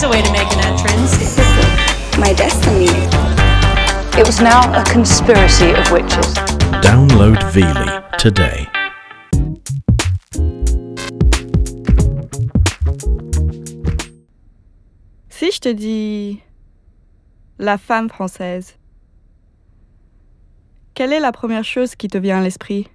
There's a way to make an entrance. My destiny. It was now a conspiracy of witches. Download Veely today. Si je te dis la femme française, quelle est la première chose qui te vient à l'esprit?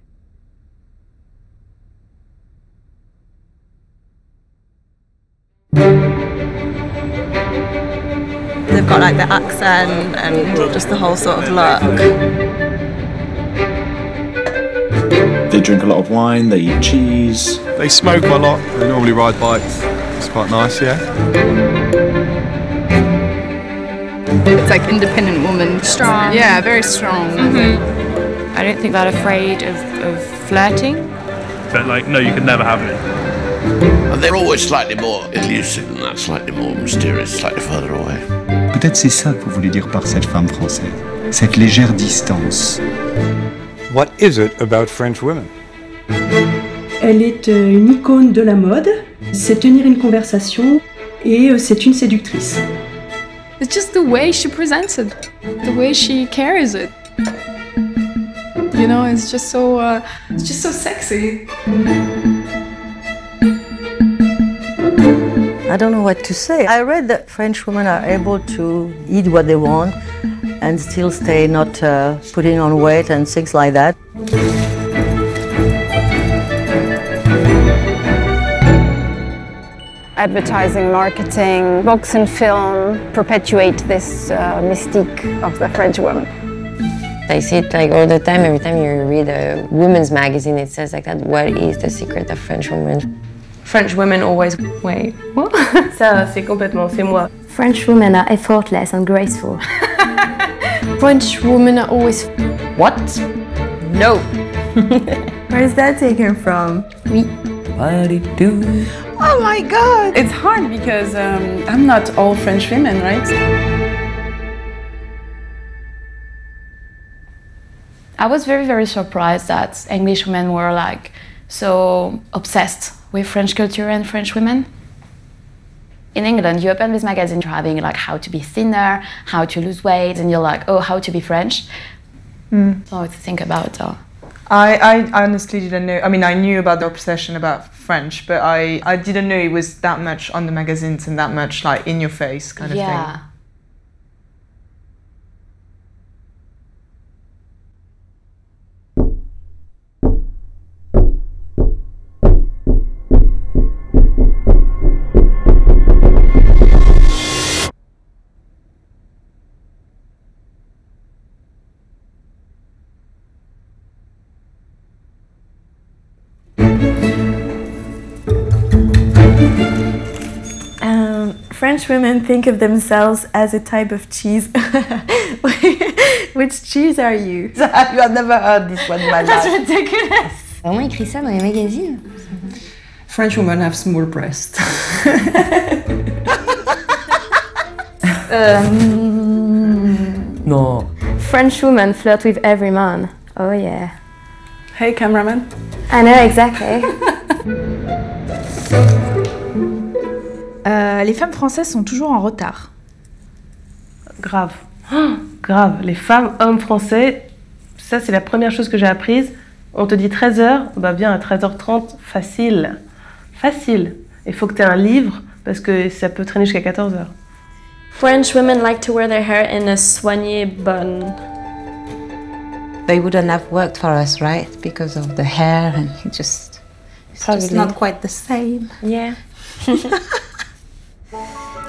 They've got like the accent and just the whole sort of look. They drink a lot of wine, they eat cheese. They smoke a lot. They normally ride bikes. It's quite nice, yeah. It's like independent woman. Strong. Yeah, very strong. Mm-hmm. I don't think they're afraid of, of flirting. But like, no, you could never have me. And they're always slightly more elusive than that, slightly more mysterious, slightly further away. Peut-être c'est ça que vous voulez dire par cette femme française. Cette légère distance. What is it about French women? Elle est euh, une icône de la mode, c'est tenir une conversation et euh, c'est une séductrice. It's just the way she presents it, the way she carries it. You know, it's just so, uh, it's just so sexy. I don't know what to say. I read that French women are able to eat what they want and still stay not uh, putting on weight and things like that. Advertising, marketing, books and film perpetuate this uh, mystique of the French woman. I see it like all the time. Every time you read a women's magazine, it says like that. What is the secret of French women? French women always wait. What? Ça, c'est complètement, c'est moi. French women are effortless and graceful. French women are always. What? No. Where is that taken from? Oui. do? Oh my god! It's hard because um, I'm not all French women, right? I was very, very surprised that English women were like so obsessed with French culture and French women. In England, you open this magazine having like how to be thinner, how to lose weight, and you're like, oh, how to be French. Mm. So to think about. Uh, I, I honestly didn't know. I mean, I knew about the obsession about French, but I, I didn't know it was that much on the magazines and that much like in your face kind of yeah. thing. French women think of themselves as a type of cheese. Which cheese are you? you have never heard this one in my That's life. ridiculous. Vraiment écrit ça dans les magazines. French women have small breasts. Um, no. French women flirt with every man. Oh yeah. Hey, cameraman. I know exactly. Euh, les femmes françaises sont toujours en retard. Grave. Oh, grave. Les femmes, hommes français, ça c'est la première chose que j'ai apprise. On te dit 13h, bah viens à 13h30, facile. Facile. Il faut que tu aies un livre parce que ça peut traîner jusqu'à 14h. French women like to wear their hair in a soigné bun. They wouldn't have worked for us, right? Because of the hair and it just, it's just Probably. not quite the same. Yeah.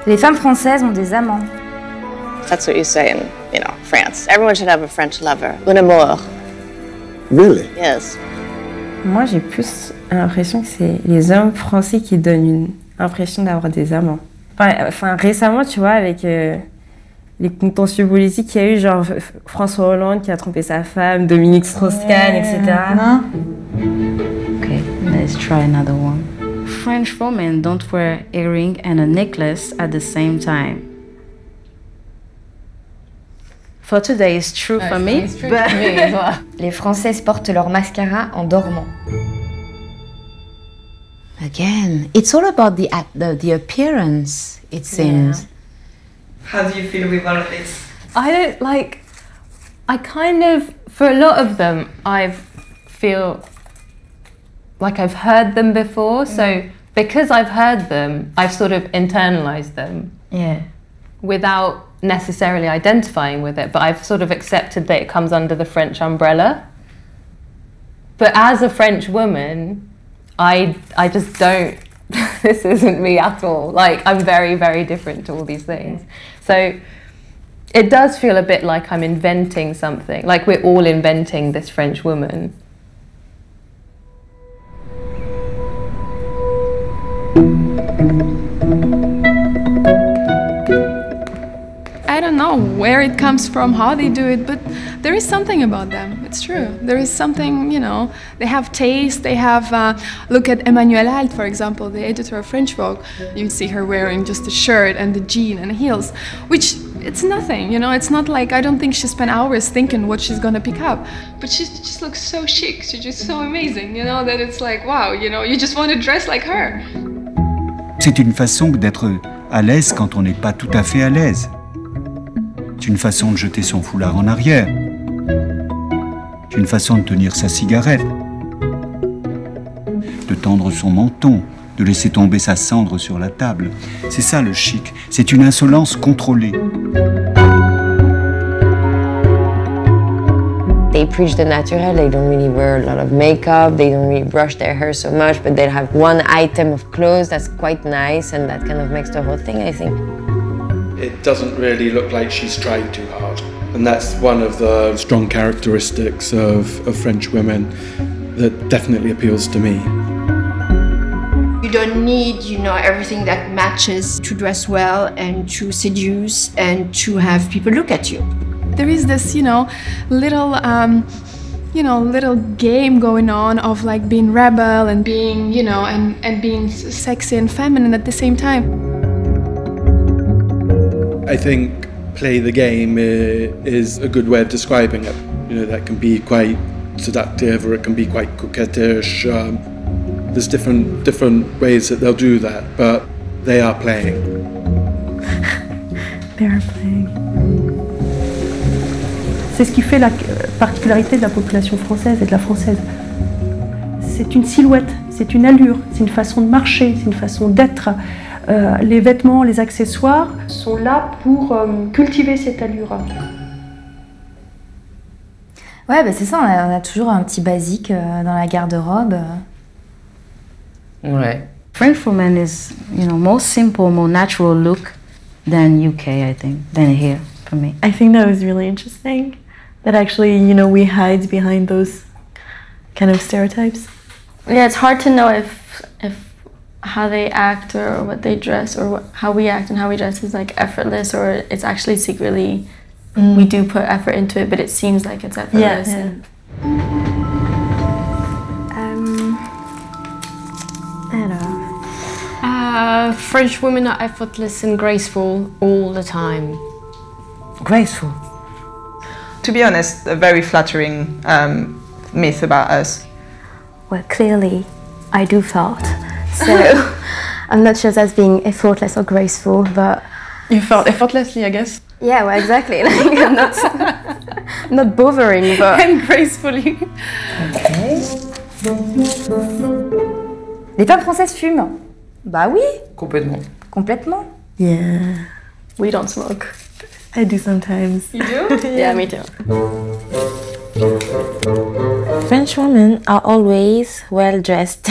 Les femmes françaises ont des amants. That's what you say in, you know, France. Everyone should have a French lover. Un amour. Really? Yes. Moi, j'ai plus l'impression que c'est les hommes français qui donnent une impression d'avoir des amants. Enfin, enfin, récemment, tu vois, avec euh, les contentieux politiques qu'il y a eu, genre François Hollande qui a trompé sa femme, Dominique Strauss-Kahn, etc. Okay, let's try another one. French women don't wear earring and a necklace at the same time. For today is true for me, it's true but for me. Les Françaises portent leur mascara en dormant. Again, it's all about the the, the appearance. It seems. How do you feel with all of this? I don't like. I kind of, for a lot of them, I feel like I've heard them before. So mm. Because I've heard them, I've sort of internalized them. Yeah. Without necessarily identifying with it, but I've sort of accepted that it comes under the French umbrella. But as a French woman, I I just don't. this isn't me at all. Like I'm very very different to all these things. So it does feel a bit like I'm inventing something. Like we're all inventing this French woman. Don't know where it comes from, how they do it, but there is something about them. It's true. There is something, you know, they have taste, they have. Uh, look at Emmanuelle Alt, for example, the editor of French Vogue. You see her wearing just a shirt and the jean and heels, which it's nothing, you know, it's not like I don't think she spent hours thinking what she's gonna pick up. But she just looks so chic, she's just so amazing, you know, that it's like, wow, you know, you just want to dress like her. C'est une façon d'être à l'aise quand on n'est pas tout à fait à l'aise. C'est une façon de jeter son foulard en arrière. C'est une façon de tenir sa cigarette. De tendre son menton, de laisser tomber sa cendre sur la table. C'est ça le chic. C'est une insolence contrôlée. They preach the natural, they don't really wear a lot of makeup, they don't really brush their hair so much, but they have one item of clothes that's quite nice and that kind of makes the whole thing, I think. It doesn't really look like she's trying too hard. And that's one of the strong characteristics of, of French women that definitely appeals to me. You don't need, you know, everything that matches to dress well and to seduce and to have people look at you. There is this, you know, little, um, you know, little game going on of like being rebel and being, you know, and, and being sexy and feminine at the same time. I think play the game is a good way of describing it. You know, that can be quite seductive or it can be quite coquettish. Um, there's different different ways that they'll do that, but they are playing. They are playing. C'est ce qui fait la particularité de la population française et de la française. C'est une silhouette, c'est une allure, c'est une façon de marcher, c'est une façon d'être. Euh, les vêtements, les accessoires sont là pour euh, cultiver cette allure. Ouais, bah c'est ça, on a, on a toujours un petit basique euh, dans la garde-robe. Ouais. French woman is, you know, more simple, more natural look than UK, I think, than here for me. I think that was really interesting. That actually, you know, we hide behind those kind of stereotypes. Yeah, it's hard to know if if how they act or what they dress or what, how we act and how we dress is like effortless or it's actually secretly we do put effort into it, but it seems like it's effortless. yeah. and- Um, alors. Uh, French women are effortless and graceful all the time. Graceful. To be honest, a very flattering um, myth about us. Well, clearly, I do fart. So I'm not sure that's being effortless or graceful, but You felt effortlessly, I guess. yeah, well, exactly. Like, I'm not, not bothering, but And gracefully. Les femmes françaises fument Bah oui, Complètement. complètement. yeah, We don't smoke. I do sometimes. You do? yeah, me too. French women are always well dressed.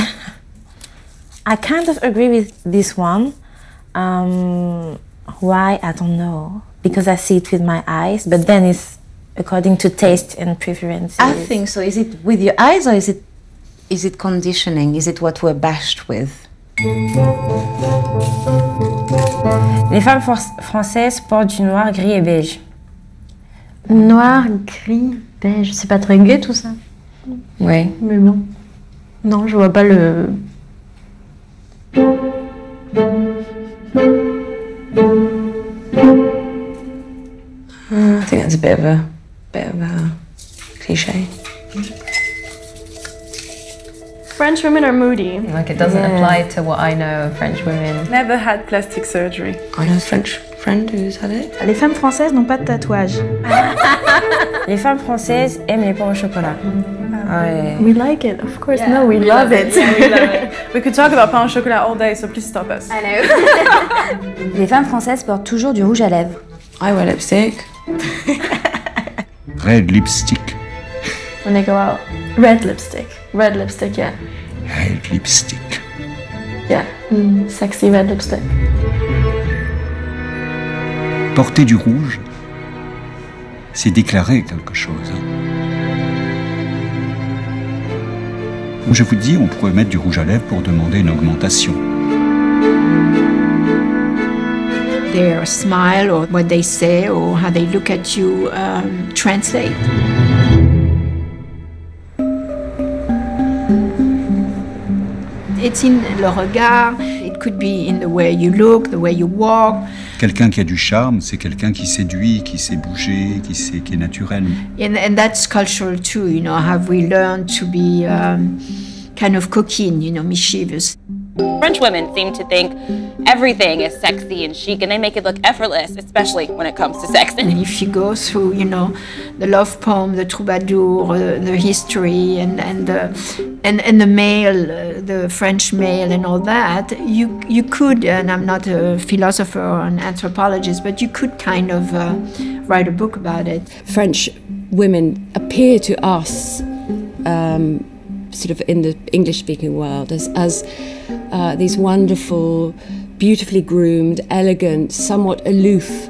I kind of agree with this one. Um, why? I don't know. Because I see it with my eyes, but then it's according to taste and preferences. I think so. Is it with your eyes or is it is it conditioning? Is it what we're bashed with? Les femmes for- françaises portent du noir, gris et beige. Noir, gris, beige, c'est pas très gai tout ça. Ouais. Mais non. Non, je vois pas le. I think that's a bit of a bit of a cliche. French women are moody. Like it doesn't Yeah. apply to what I know of French women. Never had plastic surgery. I know a French friend who's had it. Les femmes françaises n'ont pas de tatouage. Les femmes françaises aiment les pains au chocolat. Ouais. We like it, of course. no, we, love, it. We could talk about pain au chocolat all day, so please stop us. I know. Les femmes françaises portent toujours du rouge à lèvres. I wear lipstick. Red lipstick. when they go out, red lipstick. Red lipstick, yeah. Red lipstick. Yeah. Mm, sexy red lipstick. Porter du rouge, c'est déclarer quelque chose. hein. Je vous dis, on pourrait mettre du rouge à lèvres pour demander une augmentation. Their smile or what they say or how they look at you um, translate. It's in le regard, it could be in the way you look, the way you walk. Quelqu'un qui a du charme, c'est quelqu'un qui séduit, qui sait bouger, qui, sait, qui est naturel. And, and that's cultural too, you know, have we learned to be um, kind of coquine, you know, mischievous? French women seem to think everything is sexy and chic and they make it look effortless, especially when it comes to sex. And if you go through, you know, the love poem, the troubadour, uh, the history, and and the and, and the mail, uh, the French mail, and all that, you you could. And I'm not a philosopher or an anthropologist, but you could kind of uh, write a book about it. French women appear to us, um, sort of in the English speaking world, as, as uh, these wonderful, beautifully groomed, elegant, somewhat aloof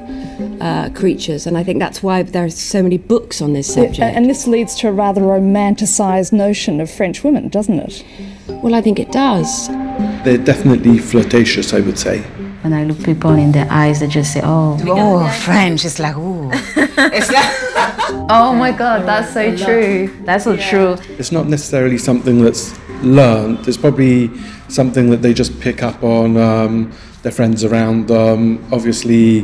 uh, creatures. And I think that's why there are so many books on this subject. And this leads to a rather romanticised notion of French women, doesn't it? Well, I think it does. They're definitely flirtatious, I would say. When I look people in the eyes, they just say, oh, Oh, French. It's like, ooh. it's like. Oh my god, that's so true. That's so true. It's not necessarily something that's learned. It's probably something that they just pick up on um, their friends around them, obviously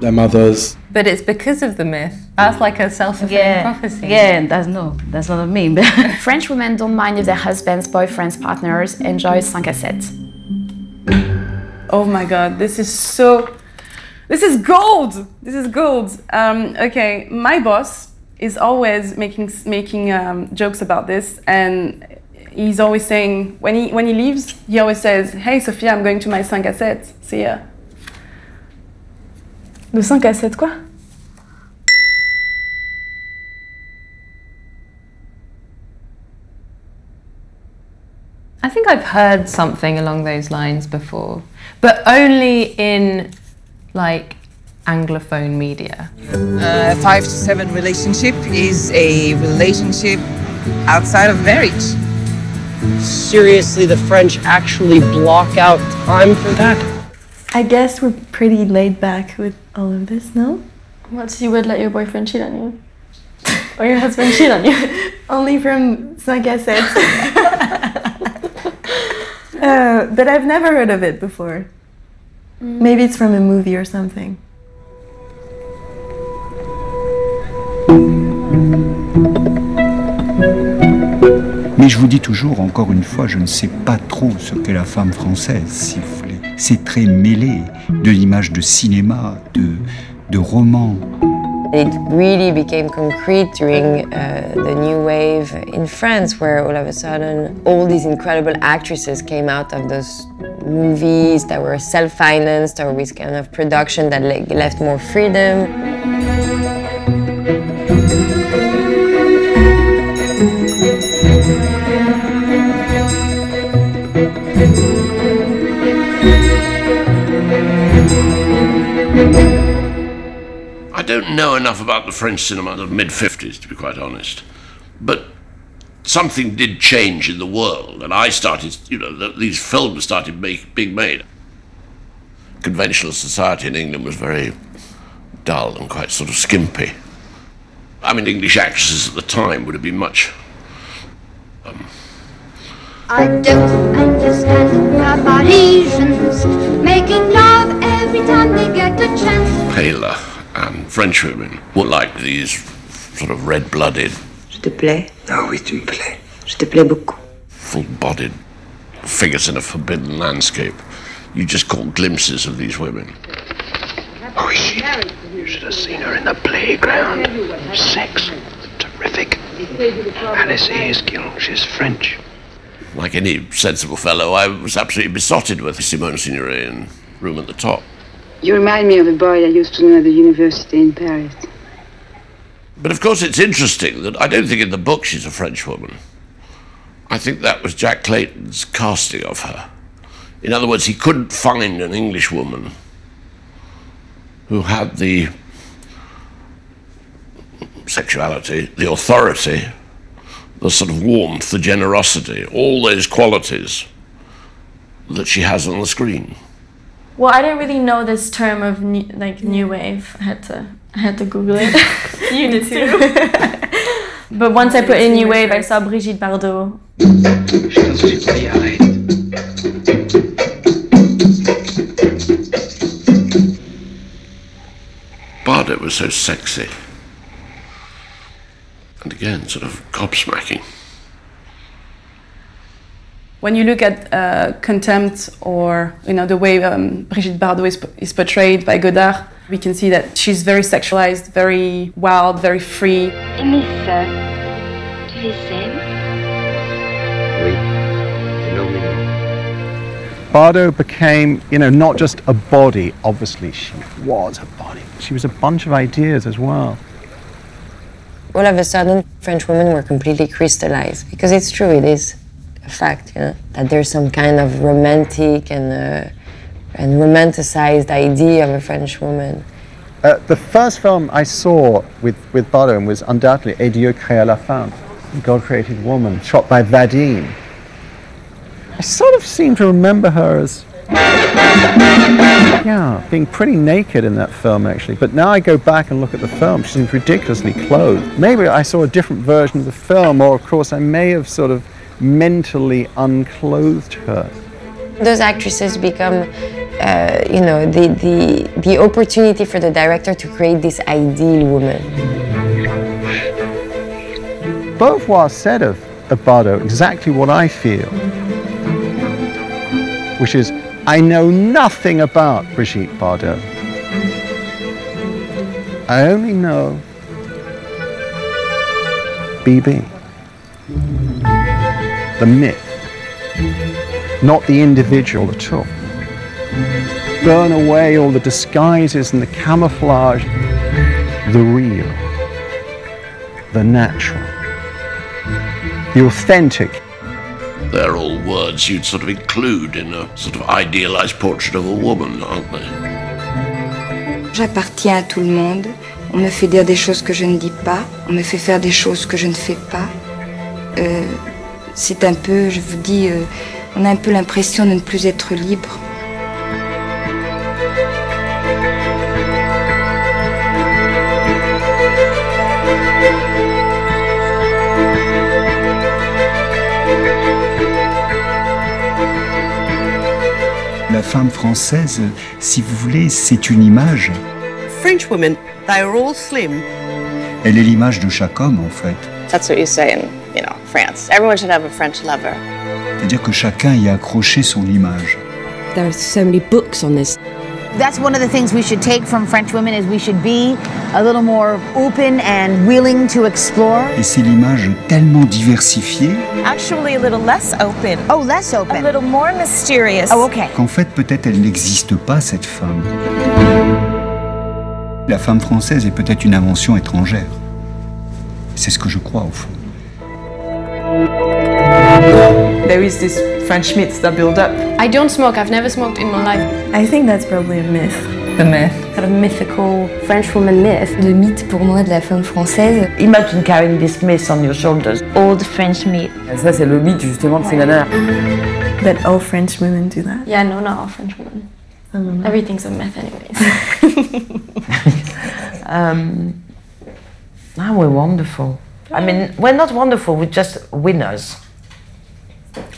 their mothers. But it's because of the myth. That's like a self-fulfilling Yeah. prophecy. Yeah, that's no, that's not me. French women don't mind if their husbands, boyfriends, partners enjoy 5 à 7. Oh my god, this is so. This is gold! This is gold. Um, okay, my boss is always making making um, jokes about this, and he's always saying when he when he leaves, he always says, "Hey Sophia, I'm going to my 5 à 7. See ya." Le 5 à 7 quoi I think I've heard something along those lines before, but only in like anglophone media. A five to seven relationship is a relationship outside of marriage. Seriously, the French actually block out time for that? I guess we're pretty laid back with all of this, no? What, you would let your boyfriend cheat on you? or your husband cheat on you? Only from 5 à 7. uh, but I've never heard of it before. Maybe it's from a movie or something. Mais je vous dis toujours, encore une fois, je ne sais pas trop ce qu'est la femme française, si vous voulez. C'est très mêlé de l'image de cinéma, de, de roman. It really became concrete during uh, the new wave in France, where all of a sudden all these incredible actresses came out of those movies that were self-financed or with kind of production that le- left more freedom. I don't know enough about the French cinema of the mid 50s, to be quite honest. But something did change in the world, and I started, you know, th- these films started make, being made. Conventional society in England was very dull and quite sort of skimpy. I mean, English actresses at the time would have been much. Um, I don't understand why Parisians making love every time they get a chance. paler, and French women were like these sort of red blooded. Je te plais? Ah oui, tu me plais. Je te plais beaucoup. full-bodied figures in a forbidden landscape. You just caught glimpses of these women. Who is she? You should have seen her in the playground. Sex. Terrific. Alice Aisgill. She's French. Like any sensible fellow, I was absolutely besotted with Simone Signoret in Room at the Top. You remind me of a boy I used to know at the university in Paris. But of course, it's interesting that I don't think in the book she's a French woman. I think that was Jack Clayton's casting of her. In other words, he couldn't find an English woman who had the sexuality, the authority, the sort of warmth, the generosity, all those qualities that she has on the screen. Well, I didn't really know this term of new, like new wave. I had to I had to Google it. you did too. but once I put in new wave, I saw Brigitte Bardot. Bardot was so sexy. And again, sort of gobsmacking. When you look at uh, Contempt or you know the way um, Brigitte Bardot is, is portrayed by Godard, we can see that she's very sexualized, very wild, very free. Et mes tu les aimes Bardot became, you know, not just a body, obviously she was a body. She was a bunch of ideas as well. All of a sudden, French women were completely crystallized because it's true, it is a fact, you know, that there's some kind of romantic and, uh, and romanticized idea of a French woman. Uh, the first film I saw with, with Bardot was undoubtedly Et Dieu créa la femme, God Created Woman, shot by Vadim. I sort of seem to remember her as, yeah, being pretty naked in that film actually. But now I go back and look at the film, she seems ridiculously clothed. Maybe I saw a different version of the film, or of course I may have sort of mentally unclothed her. Those actresses become, uh, you know, the, the, the opportunity for the director to create this ideal woman. Beauvoir said of, Bardot exactly what I feel, which is, I know nothing about Brigitte Bardot. I only know BB, the myth, not the individual at all. Burn away all the disguises and the camouflage, the real, the natural, the authentic. They're all words you'd sort of include in a sort of idealized portrait of a woman, aren't they? J'appartiens à tout le monde. On me fait dire des choses que je ne dis pas. On me fait faire des choses que je ne fais pas. Euh, c'est un peu, je vous dis, euh, on a un peu l'impression de ne plus être libre. Femme française, si vous voulez, c'est une image. French women, they are all slim. Elle est l'image de chaque homme, en fait. That's what you say in, you know, France. Everyone should have a French lover. C'est-à-dire que chacun y a accroché son image. There are so many books on this. That's one of the things we should take from French women is we should be a little more open and willing to explore. Et c'est l'image tellement diversifiée Actually, a little less open. Oh, less open. A little more mysterious. Oh, okay. qu'en fait peut-être elle n'existe pas, cette femme. La femme française est peut-être une invention étrangère. C'est ce que je crois au fond. There is this French myth that build up. I don't smoke. I've never smoked in my life. I think that's probably a myth. The myth. Kind of mythical French woman myth. Le mythe pour moi de la femme française. Imagine carrying this myth on your shoulders. Old French myth. Ça, c'est le mythe justement de ces nanas. That all French women do that. Yeah, no, not all French women. Everything's a myth, anyways. Um, ah, we're wonderful. I mean, we're not wonderful, we're just winners.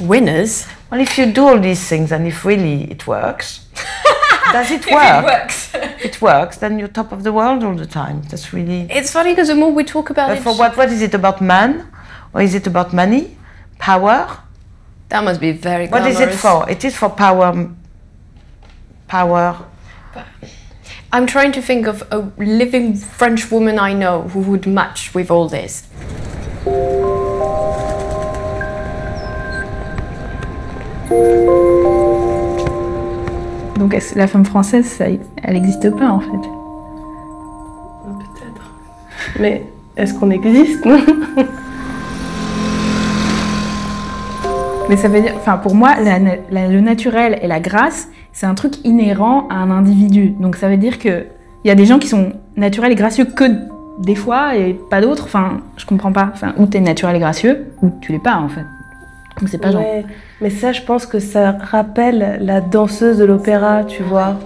Winners? Well, if you do all these things and if really it works, does it If it work? works. It works, then you're top of the world all the time. That's really. It's funny because the more we talk about But it, for what? What is it about man, or is it about money, power? That must be very What is it for? It is for power. Power. I'm trying to think of a living French woman I know who would match with all this. Donc la femme française, ça, elle n'existe pas en fait. Mais est-ce qu'on existe Mais ça veut dire, enfin pour moi, la na- la- le naturel et la grâce, c'est un truc inhérent à un individu. Donc ça veut dire que il y a des gens qui sont naturels et gracieux que des fois et pas d'autres. Enfin, je comprends pas. Enfin, ou t'es naturel et gracieux, ou tu l'es pas en fait. Donc c'est pas genre. Mais ça, je pense que ça rappelle la danseuse de l'opéra, tu vois.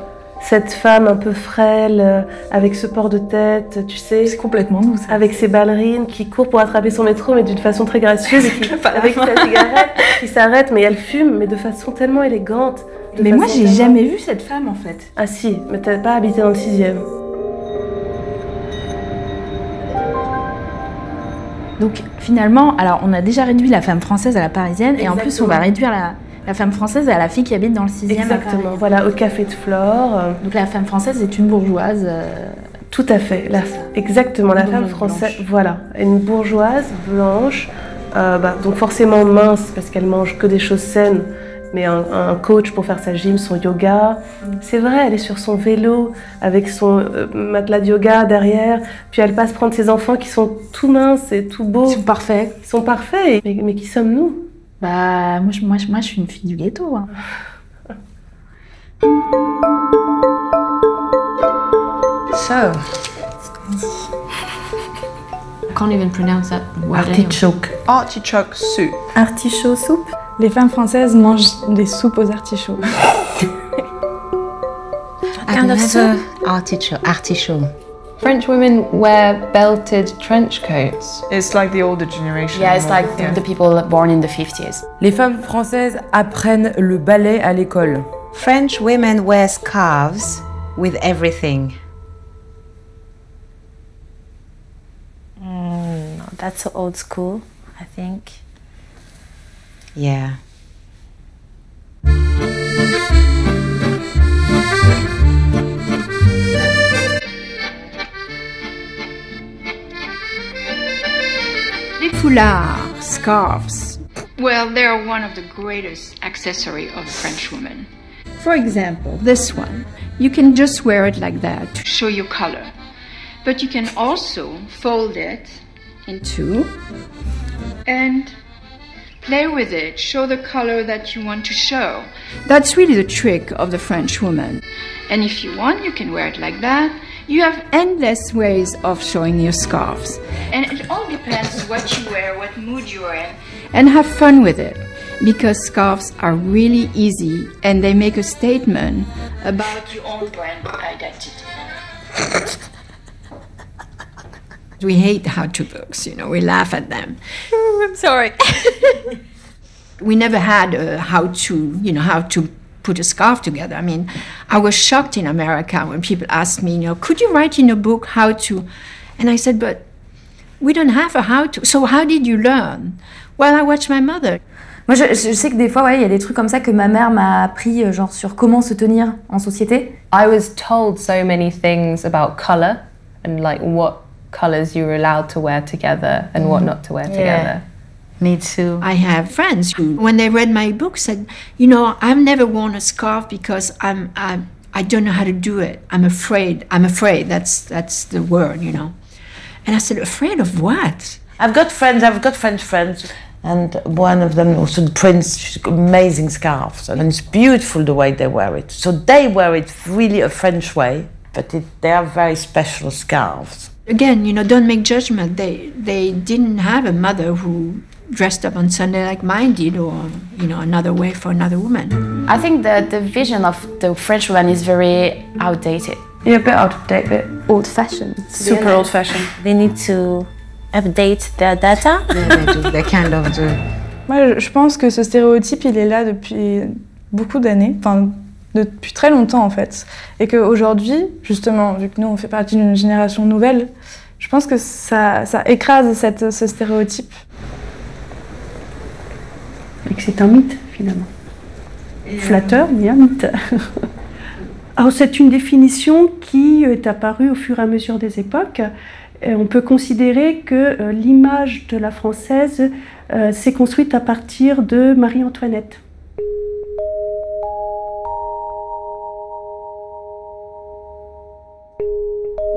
Cette femme un peu frêle, euh, avec ce port de tête, tu sais. C'est complètement nous, Avec ses ballerines qui court pour attraper son métro, mais d'une façon très gracieuse. et qui, avec sa cigarette, qui s'arrête, mais elle fume, mais de façon tellement élégante. Mais moi, j'ai tellement- jamais vu cette femme en fait. Ah si, mais t'as pas habité dans le sixième. Donc finalement, alors on a déjà réduit la femme française à la parisienne et en plus on va réduire la, la femme française à la fille qui habite dans le 6e. Exactement, voilà, au café de Flore. Donc la femme française est une bourgeoise. euh, Tout à fait, la- exactement, la femme française, voilà, une bourgeoise blanche, euh, bah, donc forcément mince parce qu'elle mange que des choses saines, mais un, un coach pour faire sa gym, son yoga. C'est vrai, elle est sur son vélo avec son euh, matelas de yoga derrière, puis elle passe prendre ses enfants qui sont tout minces et tout beaux. Ils sont parfaits. Ils sont parfaits, mais, mais qui sommes-nous? Bah moi je, moi, je- moi, je suis une fille du ghetto. hein. So. Can't even pronounce that word. Artichoke. Artichoke soup. Artichaut soupe. Les femmes françaises mangent des soupes aux artichauts. kind of soup? Artichoke. Artichoke. French women wear belted trench coats. It's like the older generation. Yeah, it's like the, yeah. the people born in the 50s. Les femmes françaises apprennent le ballet à l'école. French women wear scarves with everything. Mm, that's old school, I think. Yeah. Les foulards, scarves. Well, they are one of the greatest accessory of French women. For example, this one. You can just wear it like that to Show your color. But you can also fold it in two and play with it, show the color that you want to show. That's really the trick of the French woman. And if you want, you can wear it like that. You have Endless ways of showing your scarves and it all depends what you wear, what mood you're in. and have fun with it because scarves are really easy and they make a statement About your own brand identity. We hate how to books, you know, we laugh at them. I'm sorry. we never had a how to, you know, how to put a scarf together. I mean, I was shocked in America when people asked me, you know, could you write in a book how to? And I said, but we don't have a how to. So how did you learn? Well, I watched my mother. Moi, je, je sais que des fois, ouais, il y a des trucs comme ça que ma mère m'a appris, euh, genre sur comment se tenir en société. I was told so many things about color and like what colors you were allowed to wear together and what mm. not to wear together. Me too. I have friends who, when they read my book, said, "You know, I've never worn a scarf because I'm, I'm I don't know how to do it. I'm afraid. I'm afraid. That's that's the word, you know." And I said, "Afraid of what?" I've got friends, I've got French friends, and one of them also the prince, she's got amazing scarves, and it's beautiful the way they wear it. So they wear it really a French way, but it, they are very special scarves. Again, you know, don't make judgment. They they didn't have a mother who dressed up on Sunday like mine did, or you know, another way for another woman. I think the, the vision of the French woman is very outdated. Yeah, a bit out of date, bit old fashioned. super old fashioned. They need to update their data. they kind of do. Moi, je- je pense que ce stéréotype, il est là depuis beaucoup d'années, enfin depuis très longtemps en fait, et qu'aujourd'hui, justement, vu que nous on fait partie d'une génération nouvelle, je pense que ça, ça écrase cette, ce stéréotype. et que c'est un mythe finalement. Flatteur, mais un mythe. Alors c'est une définition qui est apparue au fur et à mesure des époques. Euh, On peut considérer que euh, l'image de la française euh, s'est construite à partir de Marie-Antoinette.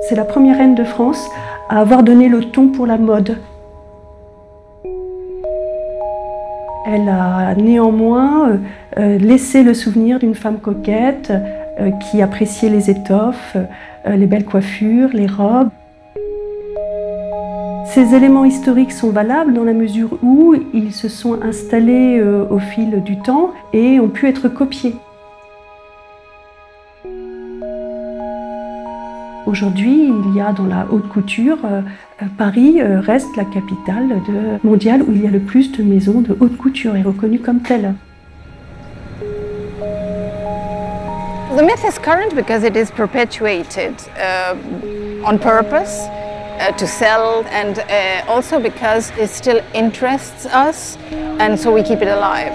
C'est la première reine de France à avoir donné le ton pour la mode. Elle a néanmoins euh, euh, laissé le souvenir d'une femme coquette euh, qui appréciait les étoffes, les belles coiffures, les robes. Ces éléments historiques sont valables dans la mesure où ils se sont installés au fil du temps et ont pu être copiés. Aujourd'hui, il y a dans la haute couture, euh, euh, Paris euh, reste la capitale de- mondiale où il y a le plus de maisons de haute couture et reconnue comme telle. The myth is current because it is perpetuated uh, on purpose uh, to sell and uh, also because it still interests us and so we keep it alive.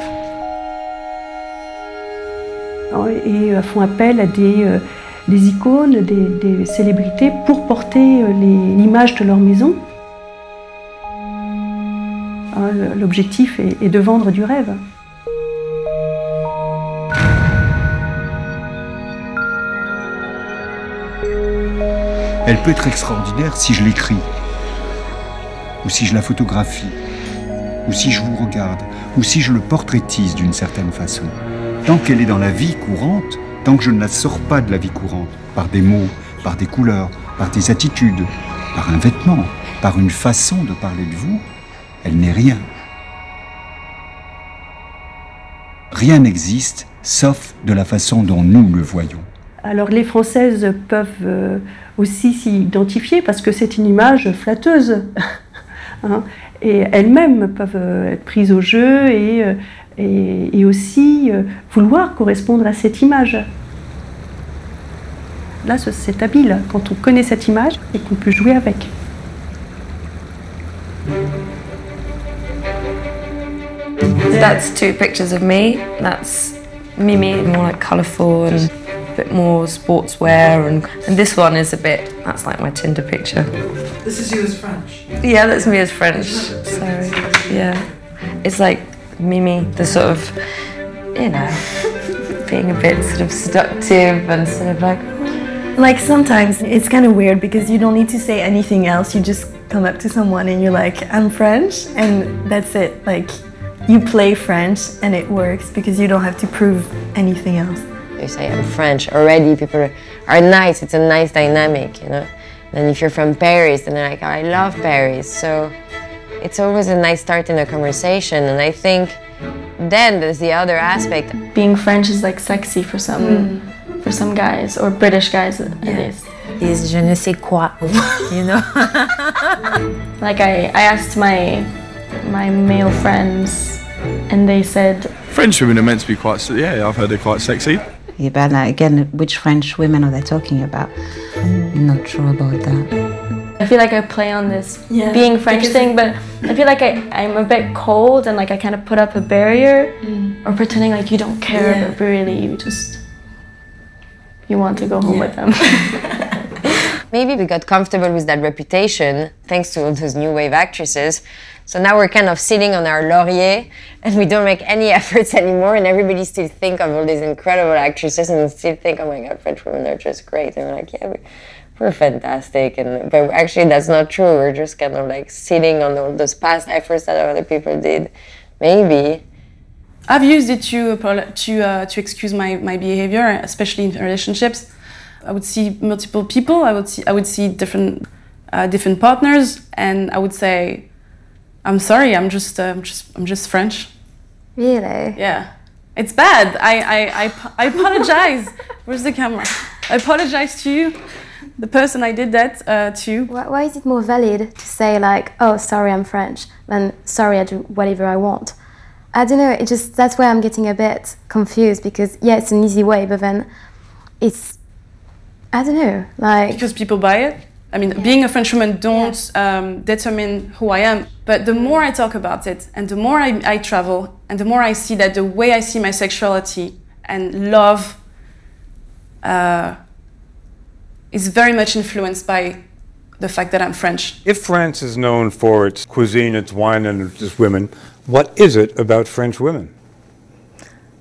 et font appel à des, des icônes, des, célébrités pour porter euh, l'image de leur maison. Hein, L'objectif est de vendre du rêve. Elle peut être extraordinaire si je l'écris, ou si je la photographie, ou si je vous regarde, ou si je le portraitise d'une certaine façon. Tant qu'elle est dans la vie courante, tant que je ne la sors pas de la vie courante, par des mots, par des couleurs, par des attitudes, par un vêtement, par une façon de parler de vous, elle n'est rien. Rien n'existe sauf de la façon dont nous le voyons. Alors les Françaises peuvent euh, aussi s'y identifier parce que c'est une image flatteuse. Hein, et elles-mêmes peuvent euh, être prises au jeu et, euh, aussi euh, vouloir correspondre à cette image. Là, ce- c'est habile quand on connaît cette image et qu'on peut jouer avec. That's two pictures of me. That's Mimi, more like bit more sportswear, and, and this one is a bit. That's like my Tinder picture. This is you as French. Yeah, that's me as French. So yeah, it's like Mimi, the sort of, you know, being a bit sort of seductive and sort of like. Like sometimes it's kind of weird because you don't need to say anything else. You just come up to someone and you're like, I'm French, and that's it. Like you play French and it works because you don't have to prove anything else. You say I'm French already. People are, are nice. It's a nice dynamic, you know. Then if you're from Paris, then they're like, oh, I love Paris. So it's always a nice start in a conversation. And I think then there's the other aspect. Being French is like sexy for some mm. for some guys or British guys at least. Is je ne sais quoi, you know. Like I, I asked my my male friends and they said French women are meant to be quite, se- yeah, I've heard they're quite sexy. Yeah, but again, which French women are they talking about? I'm not sure about that. I feel like I play on this Yeah, being French thing, but I feel like I, I'm a bit cold and like I kind of put up a barrier mm. or pretending like you don't care, Yeah. but really you just you want to go home with them. Maybe we got comfortable with that reputation thanks to all those new wave actresses. So now we're kind of sitting on our laurier and we don't make any efforts anymore and everybody still think of all these incredible actresses and still think, oh my god, French women are just great. And we're like, yeah, we- we're fantastic. And but actually that's not true. We're just kind of like sitting on all those past efforts that other people did. Maybe. I've used it to to uh, to excuse my, my behavior, especially in relationships. I would see multiple people. I would see I would see different uh, different partners, and I would say, "I'm sorry. I'm just uh, I'm just I'm just French." Really? Yeah, it's bad. I, I, I, I apologize. Where's the camera? I apologize to you, the person I did that uh, to. Why, why is it more valid to say like, oh, sorry, I'm French, than sorry, I do whatever I want? I don't know. It just that's where I'm getting a bit confused because yeah, it's an easy way, but then it's I don't know, like because people buy it. I mean, being a French woman don't um, determine who I am. But the more I talk about it, and the more I, I travel, and the more I see that the way I see my sexuality and love uh, is very much influenced by the fact that I'm French. If France is known for its cuisine, its wine, and its women, what is it about French women?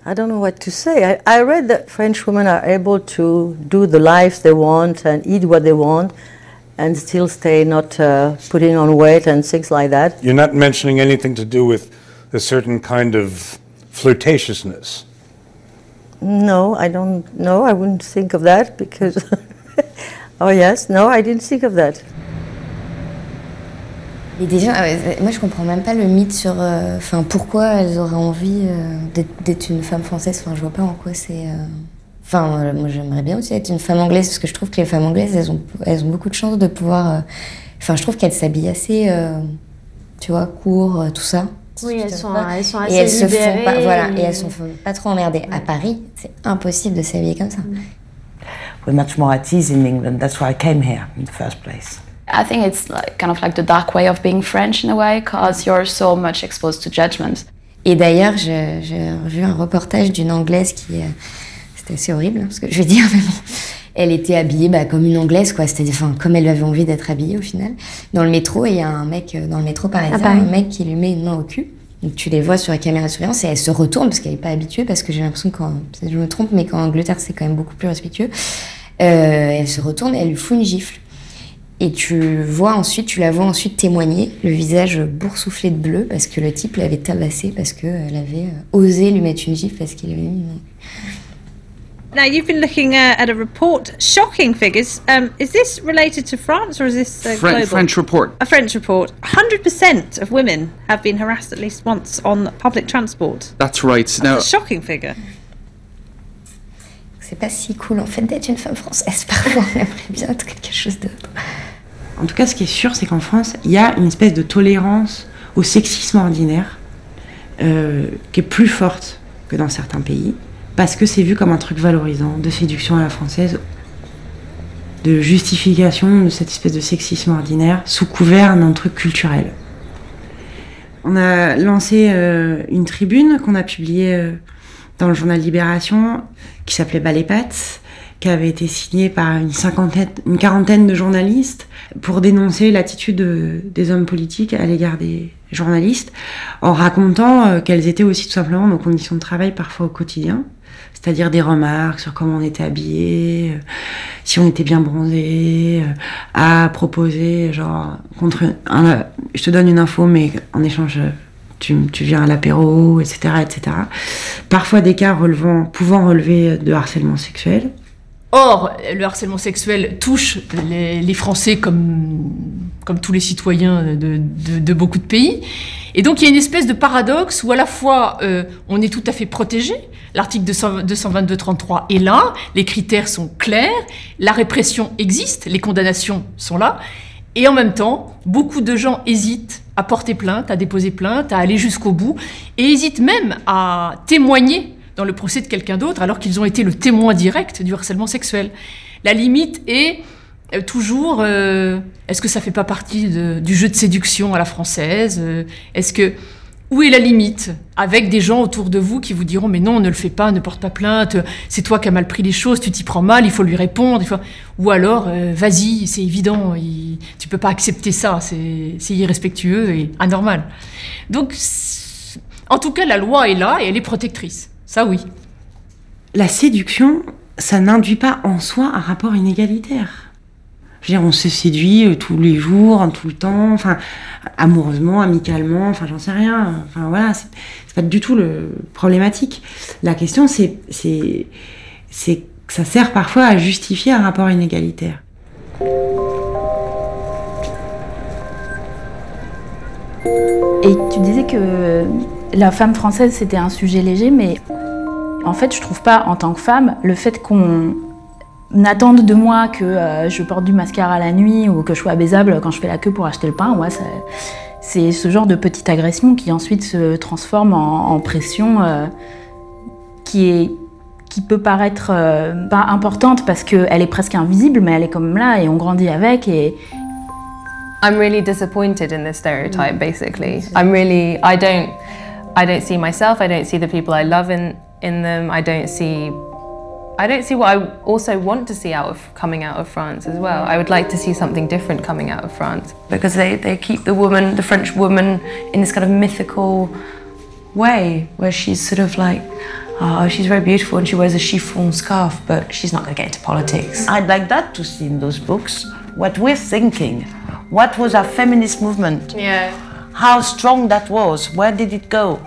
I don't know what to say. I, I read that French women are able to do the lives they want and eat what they want and still stay not uh, putting on weight and things like that. You're not mentioning anything to do with a certain kind of flirtatiousness. No, I don't know. I wouldn't think of that because. oh, yes, no, I didn't think of that. Et déjà, euh, moi je comprends même pas le mythe sur euh, enfin, pourquoi elles auraient envie euh, d'être- d'être une femme française. Enfin, je vois pas en quoi c'est. euh, Enfin, euh, moi j'aimerais bien aussi être une femme anglaise parce que je trouve que les femmes anglaises elles ont, elles ont beaucoup de chance de pouvoir. euh, Enfin, je trouve qu'elles s'habillent assez, euh, tu vois, court, euh, tout ça. Oui, elles sont, elles sont et assez elles se font pas, libérées voilà, et- et elles se font pas trop emmerder. À Paris, c'est impossible de s'habiller comme ça. We're much more at ease in England. That's why I came here in the first place. I think it's like kind of like the dark way of being French in a way, because you're so much exposed to judgment. Et d'ailleurs, j'ai revu un reportage d'une Anglaise qui... C'était assez horrible, hein, ce que je vais dire, mais bon. Elle était habillée bah, comme une Anglaise, quoi. C'était enfin, comme elle avait envie d'être habillée, au final. Dans le métro, et il y a un mec, euh, dans le métro parisien, À Paris. un mec qui lui met une main au cul. Donc tu les vois sur la caméra de surveillance et elle se retourne parce qu'elle n'est pas habituée, parce que j'ai l'impression qu'en... peut-être Je me trompe, mais qu'en Angleterre, c'est quand même beaucoup plus respectueux. Euh, elle se retourne et elle lui fout une gifle. Et tu vois ensuite, tu la vois ensuite témoigner, le visage boursouflé de bleu, parce que le type l'avait tabassé, parce qu'elle avait euh, osé lui mettre une gifle, parce qu'il avait mis une... Now, you've been looking uh, at a report, shocking figures. Um, is this related to France or is this uh, Fren- global? French report. A French report. 100% of women have been harassed at least once on public transport. That's right. That's Now, a shocking figure. C'est pas si cool en fait d'être une femme française. Parfois, on aimerait bien être quelque chose d'autre. En tout cas, ce qui est sûr, c'est qu'en France, il y a une espèce de tolérance au sexisme ordinaire euh, qui est plus forte que dans certains pays, parce que c'est vu comme un truc valorisant, de séduction à la française, de justification de cette espèce de sexisme ordinaire sous couvert d'un truc culturel. On a lancé euh, une tribune qu'on a publiée euh, dans le journal Libération, qui s'appelait Bas les pattes, qui avait été signée par une cinquantaine, une quarantaine de journalistes pour dénoncer l'attitude de- des hommes politiques à l'égard des journalistes, en racontant euh, quelles étaient aussi tout simplement nos conditions de travail parfois au quotidien, c'est-à-dire des remarques sur comment on était habillé, euh, si on était bien bronzé, euh, à proposer genre contre je te donne une info mais en échange euh, tu, tu viens à l'apéro, etc., etc. Parfois des cas relevant, pouvant relever de harcèlement sexuel. Or, le harcèlement sexuel touche les, les Français comme, comme tous les citoyens de, de- de beaucoup de pays. Et donc, il y a une espèce de paradoxe où à la fois euh, on est tout à fait protégé, l'article 200 222-33 est là, les critères sont clairs, la répression existe, les condamnations sont là, et en même temps, beaucoup de gens hésitent à porter plainte, à déposer plainte, à aller jusqu'au bout, et hésitent même à témoigner dans le procès de quelqu'un d'autre alors qu'ils ont été le témoin direct du harcèlement sexuel. La limite est euh, toujours, euh, est-ce que ça fait pas partie du jeu de séduction à la française Euh, Est-ce que où est la limite avec des gens autour de vous qui vous diront mais non ne le fais pas ne porte pas plainte c'est toi qui as mal pris les choses tu t'y prends mal il faut lui répondre ou alors vas-y c'est évident il- tu peux pas accepter ça c'est irrespectueux et anormal donc en tout cas la loi est là et elle est protectrice ça oui La séduction, ça n'induit pas en soi un rapport inégalitaire. Je veux dire, on se séduit euh, tous les jours, tout le temps, enfin, amoureusement, amicalement, enfin, j'en sais rien. Enfin, voilà, c'est c'est pas du tout le problématique. La question, c'est, c'est, c'est que ça sert parfois à justifier un rapport inégalitaire. Et tu disais que la femme française c'était un sujet léger, mais en fait je trouve pas en tant que femme le fait qu'on attende de moi que euh, je porte du mascara la nuit ou que je sois baisable quand je fais la queue pour acheter le pain, ça- c'est ce genre de petite agression qui ensuite se transforme en, en pression euh, qui est qui peut paraître euh, pas importante parce qu'elle est presque invisible, mais elle est quand même là et on grandit avec et, I'm really disappointed in this stereotype, basically. I'm really, I don't, I don't see myself, I don't see the people I love in, in them, I don't see I don't see what I also want to see out of coming out of France as well. I would like to see something different coming out of France. Because they, they keep the woman, the French woman, in this kind of mythical way where she's sort of like, oh, she's very beautiful and she wears a chiffon scarf, but she's not going to get into politics. I'd like that to see in those books what we're thinking. What was our feminist movement? Yeah. How strong that was? Where did it go?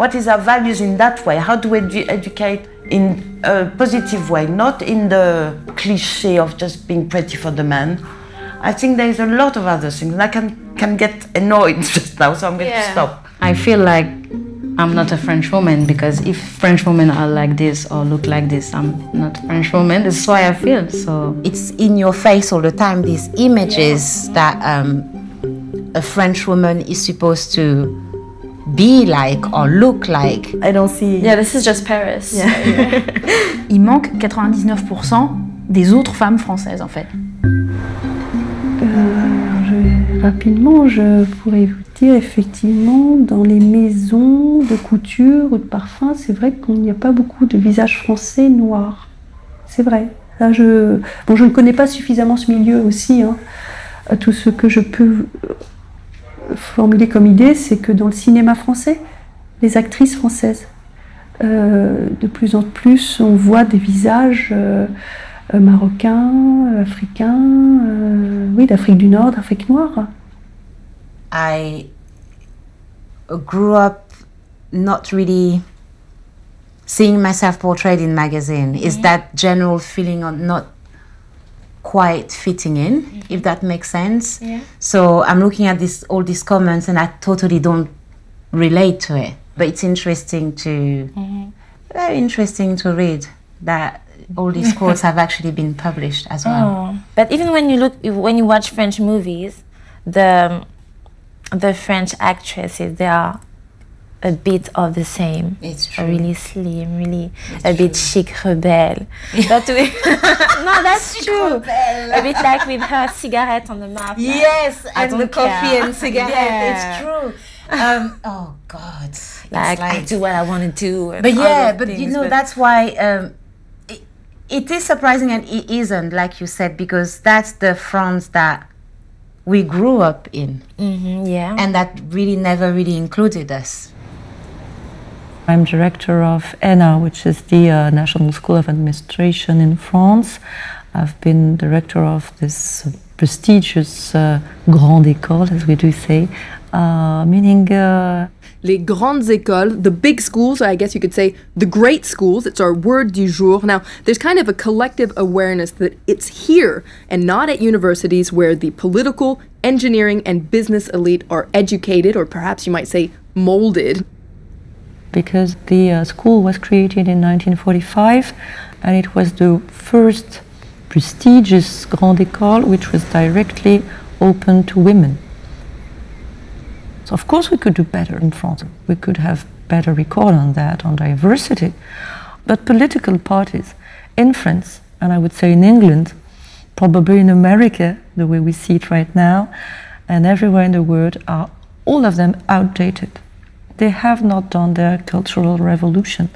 What is our values in that way? How do we edu- educate in a positive way, not in the cliche of just being pretty for the man? I think there's a lot of other things, and I can can get annoyed just now, so I'm going to stop. I feel like I'm not a French woman because if French women are like this or look like this, I'm not a French woman. This is why I feel so. It's in your face all the time, these images that um, a French woman is supposed to be like or look like. I don't see. Yeah, this is just Paris. Il manque 99% des autres femmes françaises en fait. Euh, je- rapidement, je pourrais vous dire effectivement, dans les maisons de couture ou de parfum, c'est vrai qu'il n'y a pas beaucoup de visages français noirs. C'est vrai. Là, je, bon, je ne connais pas suffisamment ce milieu aussi. hein. Tout ce que je peux formuler comme idée, c'est que dans le cinéma français, les actrices françaises, euh, de plus en plus, on voit des visages euh, euh, marocains, africains, euh, oui, d'Afrique du Nord, d'Afrique noire. I grew up not really seeing myself portrayed in magazine. Is that general feeling of not quite fitting in, if mm-hmm. that makes sense? Yeah. So I'm looking at this all these comments and I totally don't relate to it. But it's interesting to mm-hmm. very interesting to read that all these quotes have actually been published as well. Oh. But even when you look, when you watch French movies, the the French actresses they are a bit of the same. It's true. Really slim, really a bit chic rebelle. That way. no, that's true. A bit like with her cigarette on the mouth. Yes, I and the don't coffee and cigarette. Yeah. It's true. Um, oh God. It's Like, I do what I want to do. But yeah, but you know but- that's why um, it, it is surprising and it isn't, like you said, because that's the France that we grew up in, Mhm, yeah. and that really never really included us. I'm director of ENA, which is the uh, National School of Administration in France. I've been director of this prestigious uh, grande école, as we do say, uh, meaning uh, Les grandes écoles, the big schools, I guess you could say the great schools, it's our word du jour. Now, there's kind of a collective awareness that it's here and not at universities where the political, engineering, and business elite are educated, or perhaps you might say molded. Because the uh, school was created in 1945 and it was the first prestigious grande école which was directly open to women. So of course we could do better in France. We could have better record on that, on diversity. But political parties in France, and I would say in England, probably in America, the way we see it right now, and everywhere in the world, are all of them outdated. They have not done their cultural revolution.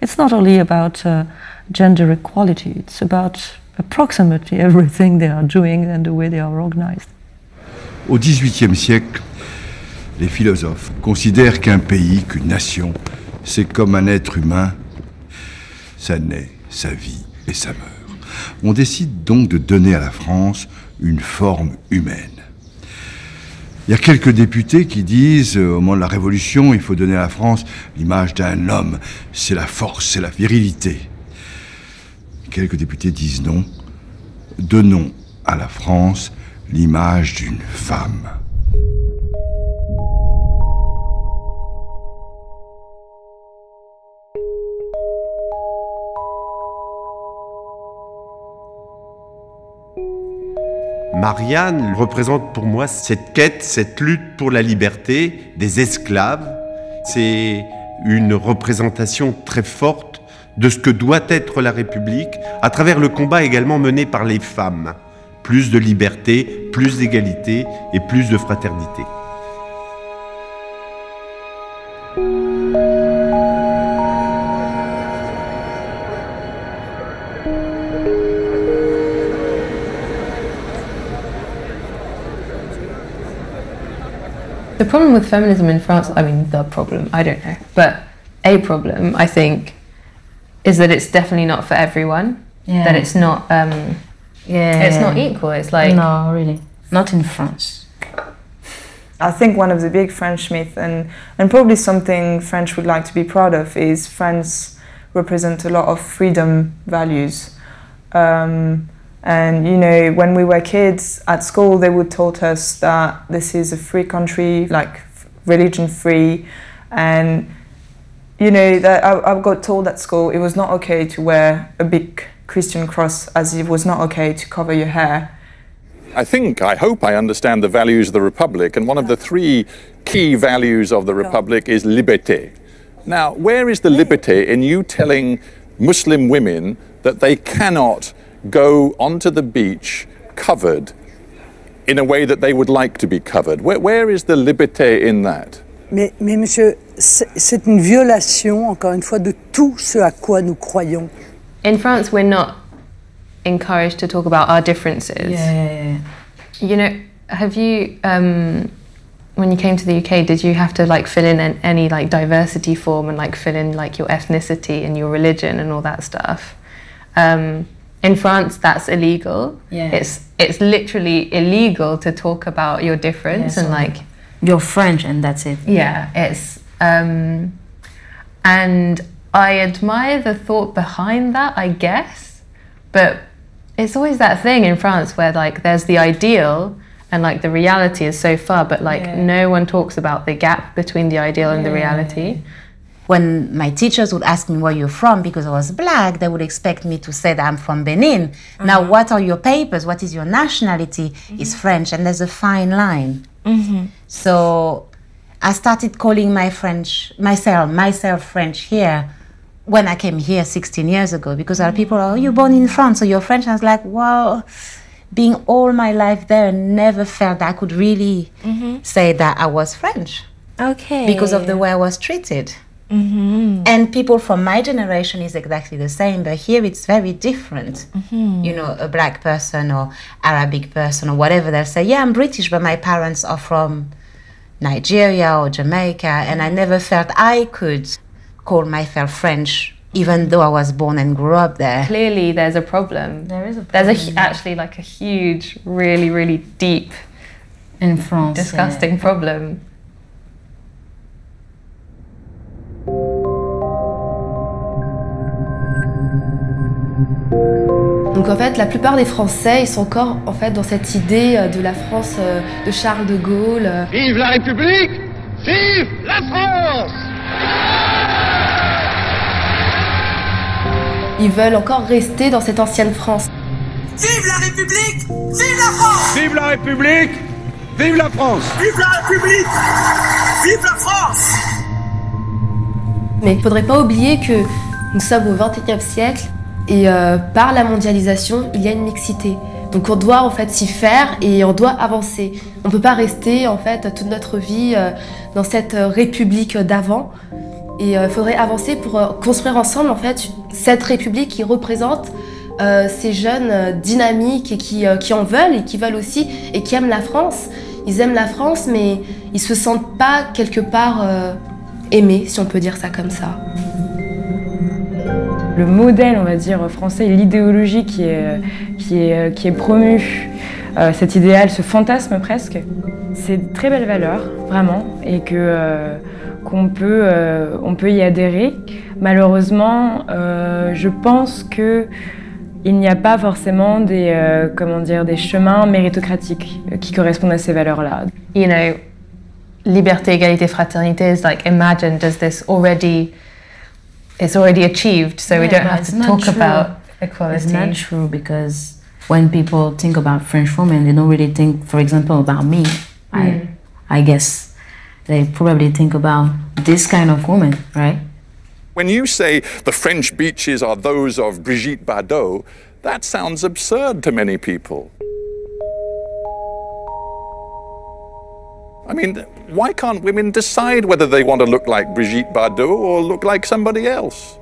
It's not only about uh, gender equality, it's about approximately everything they are doing and the way they are organized. Au XVIIIe siècle, les philosophes considèrent qu'un pays, qu'une nation, c'est comme un être humain. Ça naît, ça vit et ça meurt. On décide donc de donner à la France une forme humaine. Il y a quelques députés qui disent, euh, au moment de la Révolution, il faut donner à la France l'image d'un homme. C'est la force, c'est la virilité. Quelques députés disent non. Donnons à la France l'image d'une femme. Marianne représente pour moi cette quête, cette lutte pour la liberté des esclaves. C'est une représentation très forte de ce que doit être la République, à travers le combat également mené par les femmes. Plus de liberté, plus d'égalité et plus de fraternité. Problem with feminism in France, I mean, the problem, I don't know, but a problem, I think, is that it's definitely not for everyone. Yeah. That it's not, um, Yeah. it's not equal. It's like, no, really, not in France. I think one of the big French myths, and, and probably something French would like to be proud of, is France represent a lot of freedom values. Um, and you know, when we were kids at school, they would taught us that this is a free country, like religion free, and you know that I, I got told at school it was not okay to wear a big Christian cross, as it was not okay to cover your hair. I think, I hope I understand the values of the Republic, and one of the three key values of the Republic is liberté. Now, where is the liberté in you telling Muslim women that they cannot go onto the beach covered in a way that they would like to be covered? Where, where is the liberté in that? Mais, mais monsieur, c'est c'est une violation, encore une fois, de tout ce à quoi nous croyons. in France, we're not encouraged to talk about our differences. Yeah. You know, have you, um, when you came to the UK, did you have to like fill in an, any like diversity form and like fill in like your ethnicity and your religion and all that stuff? Um, in France, that's illegal. Yeah. It's it's literally illegal to talk about your difference Yeah, and like You're French and that's it. yeah, it's um, and I admire the thought behind that, I guess, but it's always that thing in France where like there's the ideal and like the reality is so far, but like Yeah. no one talks about the gap between the ideal and the reality. When my teachers would ask me where you're from because I was black, they would expect me to say that I'm from Benin. Now, what are your papers? What is your nationality? Is French, and there's a fine line. Mm-hmm. So I started calling my French myself myself French here when I came here 16 years ago because our people are, oh, you're born in France, so you're French. I was like, well, being all my life there, never felt that I could really Mhm. say that I was French Okay. because of the way I was treated. Mm-hmm. And people from my generation is exactly the same, but here it's very different. Mhm. You know, a black person or Arabic person or whatever, they'll say, Yeah, I'm British, but my parents are from Nigeria or Jamaica, and I never felt I could call myself French, even though I was born and grew up there. Clearly, there's a problem. There is a There's a, problem, hu- actually like a huge, really, really deep, in France, disgusting problem. Donc en fait, la plupart des Français, ils sont encore en fait dans cette idée euh, de la France euh, de Charles de Gaulle. euh. Vive la République! Vive la France! Ils veulent encore rester dans cette ancienne France. Vive la République! Vive la France! Vive la République! Vive la France! Vive la République! Vive la France! Mais il ne faudrait pas oublier que nous sommes au XXIe siècle et euh, par la mondialisation, il y a une mixité. Donc on doit en fait s'y faire et on doit avancer. On ne peut pas rester en fait toute notre vie euh, dans cette euh, république d'avant. Et il faudrait avancer pour construire ensemble en fait cette république qui représente ces jeunes dynamiques et qui, qui en veulent et qui veulent aussi et qui aiment la France. Ils aiment la France mais ils se sentent pas quelque part aimés si on peut dire ça comme ça. Le modèle, on va dire, français, l'idéologie qui est, qui est, qui est promue, euh, cet idéal, ce fantasme presque, c'est de très belles valeurs, vraiment, et que euh, qu'on peut, euh, peut y adhérer. Malheureusement, je pense que il n'y a pas forcément des, comment dire, des chemins méritocratiques qui correspondent à ces valeurs-là. You know, liberté, égalité, fraternité like imagine does this already it's already achieved, so we don't have to talk true. about It's equality. not true because when people think about French women, they don't really think, for example, about me. Mm. I, I guess they probably think about this kind of woman, right? When you say the French beaches are those of Brigitte Bardot, that sounds absurd to many people. I mean, why can't women decide whether they want to look like Brigitte Bardot or look like somebody else?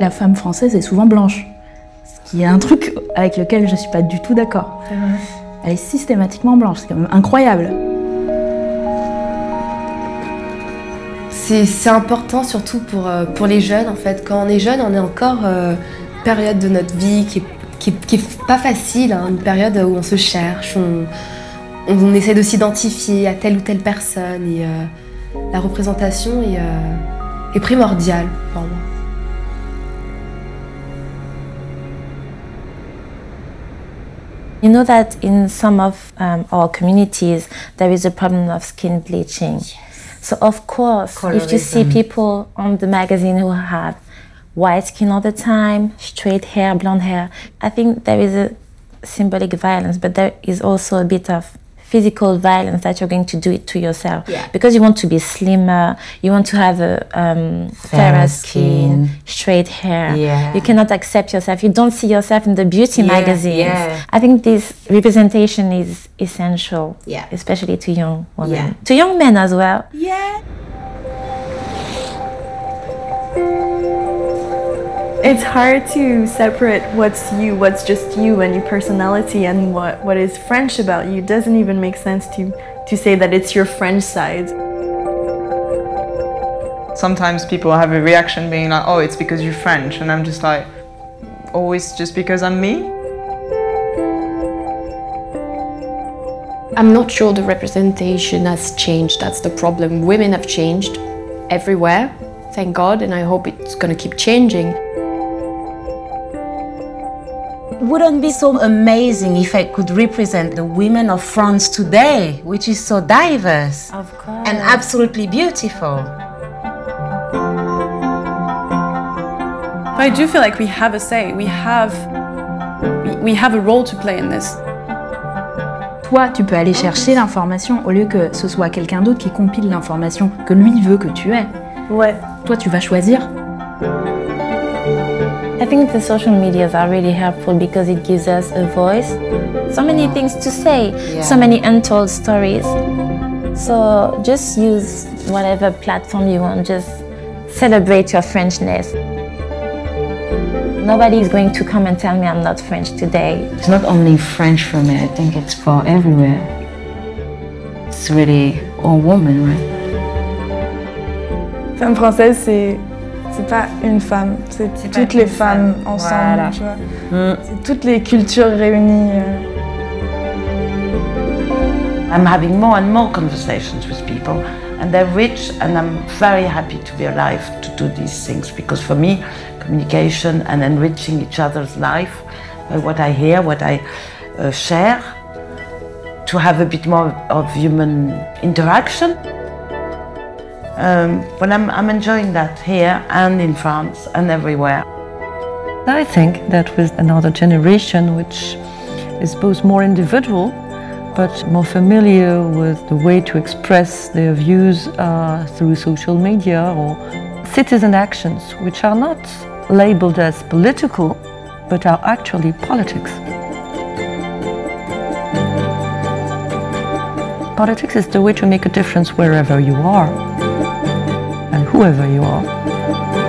la femme française est souvent blanche. Ce qui est un truc avec lequel je suis pas du tout d'accord. Elle est systématiquement blanche, c'est quand même incroyable. C'est important surtout pour, euh, pour les jeunes en fait. Quand on est jeune, on est encore euh, période de notre vie qui est, qui est- qui est pas facile, hein, une période où on se cherche, on, on, on essaie de s'identifier à telle ou telle personne et euh, la représentation est, euh, est primordiale pour moi. You know that in some of um, our communities there is a problem of skin bleaching. So of course, if you see people on the magazine who have white skin all the time, straight hair, blonde hair, I think there is a symbolic violence, but there is also a bit of physical violence that you're going to do it to yourself Yeah. because you want to be slimmer, you want to have a um, fairer Fairer skin, skin. straight hair. Yeah. You cannot accept yourself. You don't see yourself in the beauty Yeah, magazines. I think this representation is essential, Yeah. especially to young women, to young men as well. Yeah. It's hard to separate what's you, what's just you and your personality, and what, what is French about you. It doesn't even make sense to, to say that it's your French side. Sometimes people have a reaction being like, oh, it's because you're French. And I'm just like, oh, always just because I'm me? I'm not sure the representation has changed. That's the problem. Women have changed everywhere, thank God, and I hope it's going to keep changing. Wouldn't be so amazing if I could represent the women of France today, which is so diverse of course. and absolutely beautiful. But I do feel like we have a say. We have, we, we have a role to play in this. Toi, tu peux aller chercher l'information au lieu que ce soit quelqu'un d'autre qui compile l'information que lui veut que tu aies. Ouais. Toi, tu vas choisir. I think the social medias are really helpful because it gives us a voice. So many things to say, so many untold stories. So just use whatever platform you want, just celebrate your Frenchness. Nobody is going to come and tell me I'm not French today. It's not only French for me, I think it's for everywhere. It's really all woman, right? Femme française, c'est c'est pas une femme, c'est toutes les femmes ensemble, Voilà. tu vois. C'est toutes les cultures réunies. euh. I'm having more and more conversations with people, and they're rich, and I'm very happy to be alive to do these things because for me, communication and enriching each other's life by what I hear, what I uh, share, to have a bit more of human interaction. Um, but I'm, I'm enjoying that here and in France and everywhere. I think that with another generation, which is both more individual but more familiar with the way to express their views uh, through social media or citizen actions, which are not labeled as political but are actually politics. Politics is the way to make a difference wherever you are and whoever you are.